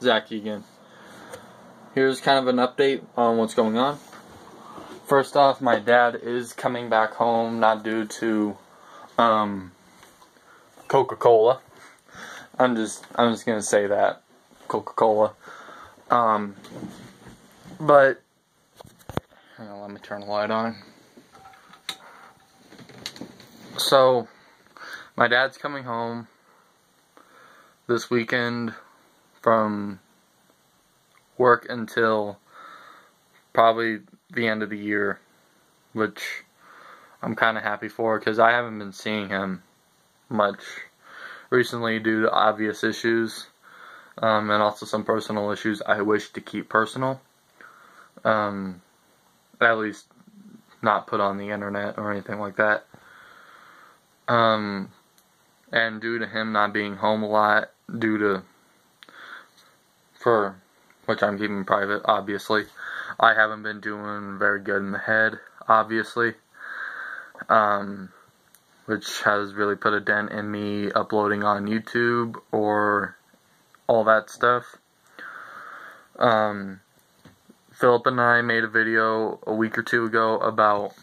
Zach again. Here's kind of an update on what's going on. First off, my dad is coming back home, not due to um, Coca-Cola. I'm just I'm just gonna say that Coca-Cola. Um, but on, let me turn the light on. So, my dad's coming home this weekend from work until probably the end of the year, which I'm kind of happy for because I haven't been seeing him much recently due to obvious issues um, and also some personal issues I wish to keep personal. Um, at least not put on the internet or anything like that. Um, and due to him not being home a lot, due to for which I'm keeping private, obviously, I haven't been doing very good in the head, obviously. Um, which has really put a dent in me uploading on YouTube or all that stuff. Um, Philip and I made a video a week or two ago about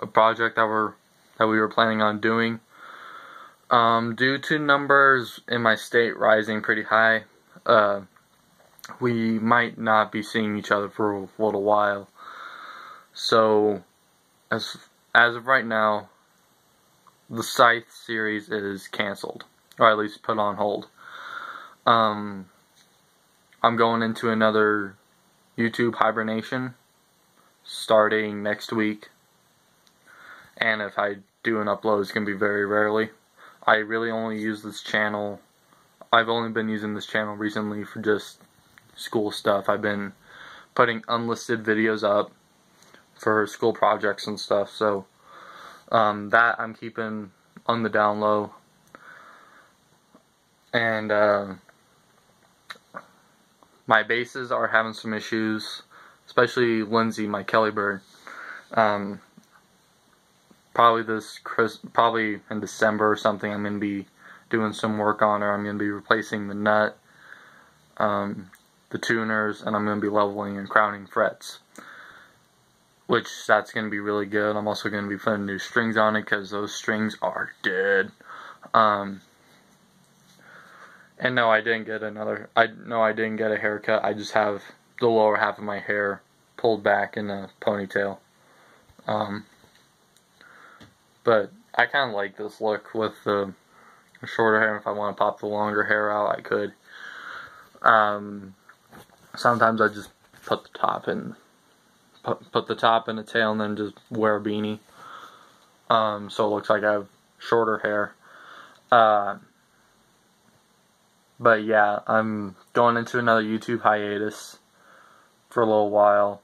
a project that we're that we were planning on doing. Um, due to numbers in my state rising pretty high, uh, we might not be seeing each other for a little while. So, as as of right now, the Scythe series is canceled, or at least put on hold. Um, I'm going into another YouTube hibernation starting next week. And if I do an upload, it's going to be very rarely. I really only use this channel. I've only been using this channel recently for just school stuff. I've been putting unlisted videos up for school projects and stuff. So um, that I'm keeping on the down low. And uh, my basses are having some issues, especially Lindsay, my Kelly bird. Um, probably this Chris, probably in December or something, I'm gonna be doing some work on her. I'm gonna be replacing the nut, um, the tuners, and I'm gonna be leveling and crowning frets. Which that's gonna be really good. I'm also gonna be putting new strings on it because those strings are dead. Um, and no, I didn't get another. I no, I didn't get a haircut. I just have the lower half of my hair pulled back in a ponytail. Um, but I kind of like this look with the shorter hair. If I want to pop the longer hair out, I could. Um, sometimes I just put the top in, put, put the top in a tail, and then just wear a beanie. Um, so it looks like I have shorter hair. Uh, but yeah, I'm going into another YouTube hiatus for a little while.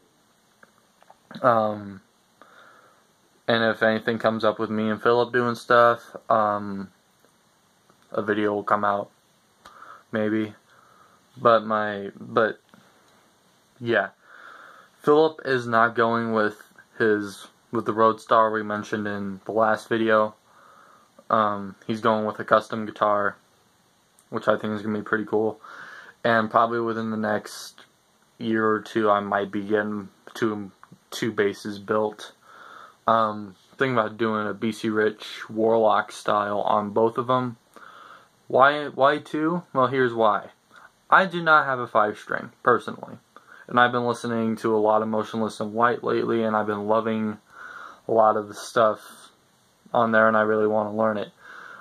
Um, and if anything comes up with me and Philip doing stuff, um, a video will come out, maybe. But my, but yeah, Philip is not going with his with the Roadstar we mentioned in the last video. Um, he's going with a custom guitar which I think is going to be pretty cool. And probably within the next year or two, I might be getting two two basses built. Um, thinking about doing a BC Rich Warlock style on both of them. Why why two? Well, here's why. I do not have a five string personally, and I've been listening to a lot of Motionless in White lately, and I've been loving a lot of the stuff on there, and I really want to learn it.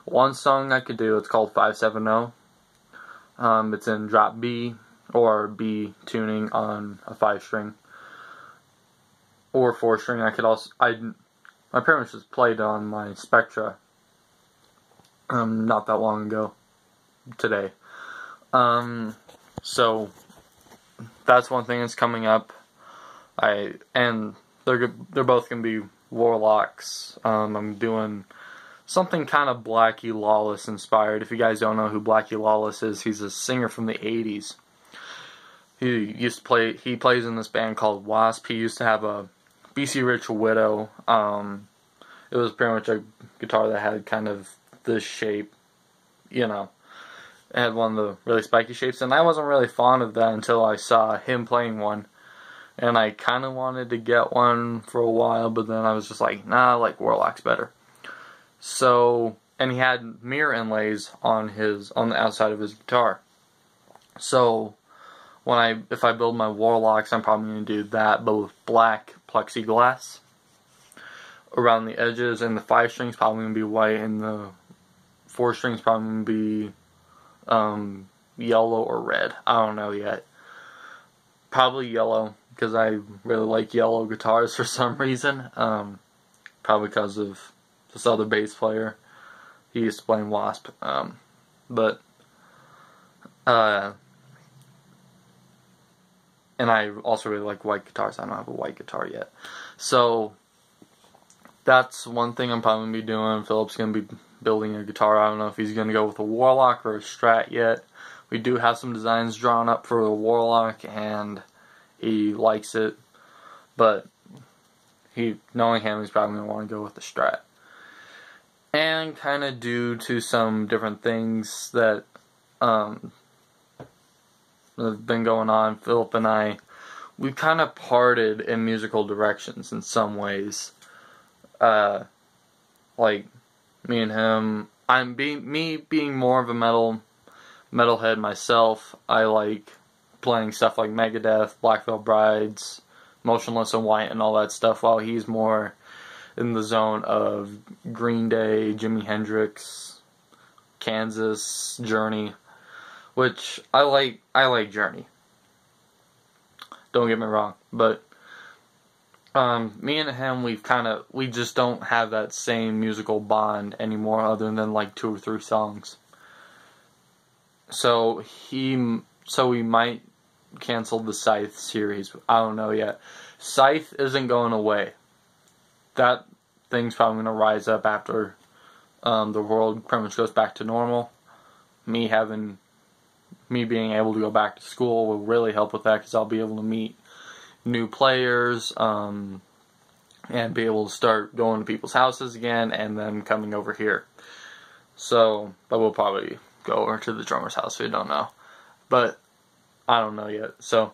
One song I could do, it's called 570. Um, it's in drop B or B tuning on a five string or four string. I could also I my parents just played on my Spector um, not that long ago today. Um, so that's one thing that's coming up. I and they're they're both gonna be warlocks. Um, I'm doing something kind of Blackie Lawless inspired. If you guys don't know who Blackie Lawless is, he's a singer from the 80s. He used to play, he plays in this band called Wasp. He used to have a BC Rich Widow. Um, it was pretty much a guitar that had kind of this shape, you know. Had one of the really spiky shapes, and I wasn't really fond of that until I saw him playing one. And I kind of wanted to get one for a while, but then I was just like, nah, I like Warlock's better. So, and he had mirror inlays on his on the outside of his guitar. So, when I if I build my Warlocks, I'm probably going to do that, but with black plexiglass around the edges, and the five strings probably going to be white, and the four strings probably going to be um, yellow or red. I don't know yet. Probably yellow because I really like yellow guitars for some reason. Um, probably because of this other bass player. He used to play in Wasp. Um, but uh, and I also really like white guitars. I don't have a white guitar yet. So that's one thing I'm probably gonna be doing. Philip's gonna be building a guitar. I don't know if he's gonna go with a Warlock or a Strat yet. We do have some designs drawn up for the Warlock, and he likes it. But he, knowing him, he's probably gonna want to go with the Strat. And kind of due to some different things that um, have been going on, Philip and I, we kind of parted in musical directions in some ways. Uh, like me and him, I'm being me being more of a metal metalhead myself. I like playing stuff like Megadeth, Black Veil Brides, Motionless in White, and all that stuff. While he's more in the zone of Green Day, Jimi Hendrix, Kansas, Journey which I like. I like Journey. Don't get me wrong, but um, me and him, we've kind of we just don't have that same musical bond anymore, other than like two or three songs. So he, so we might cancel the Scythe series. I don't know yet. Scythe isn't going away. That thing's probably gonna rise up after um, the world pretty much goes back to normal. Me having me being able to go back to school will really help with that because I'll be able to meet new players um, and be able to start going to people's houses again and then coming over here. So, but we'll probably go over to the drummer's house. We don't know, but I don't know yet. So,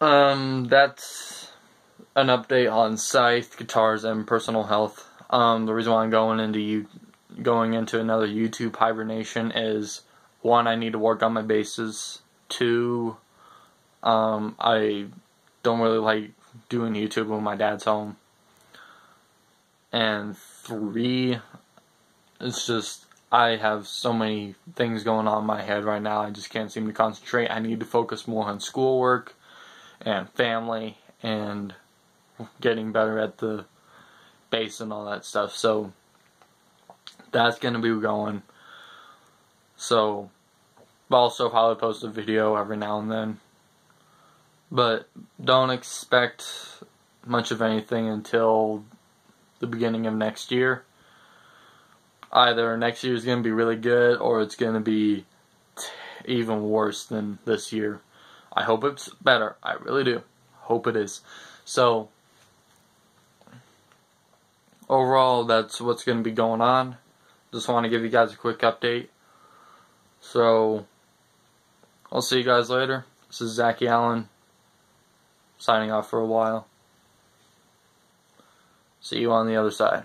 um, that's an update on Scythe guitars and personal health. Um, the reason why I'm going into you going into another YouTube hibernation is one, I need to work on my basses. Two, um, I don't really like doing YouTube when my dad's home. And three, it's just I have so many things going on in my head right now. I just can't seem to concentrate. I need to focus more on schoolwork and family and getting better at the bass and all that stuff. So that's going to be going. So, I'll also probably post a video every now and then. But don't expect much of anything until the beginning of next year. Either next year is going to be really good or it's going to be even worse than this year. I hope it's better. I really do. Hope it is. So, overall, that's what's going to be going on. Just want to give you guys a quick update. So, I'll see you guys later. This is Zachy Allen, signing off for a while. See you on the other side.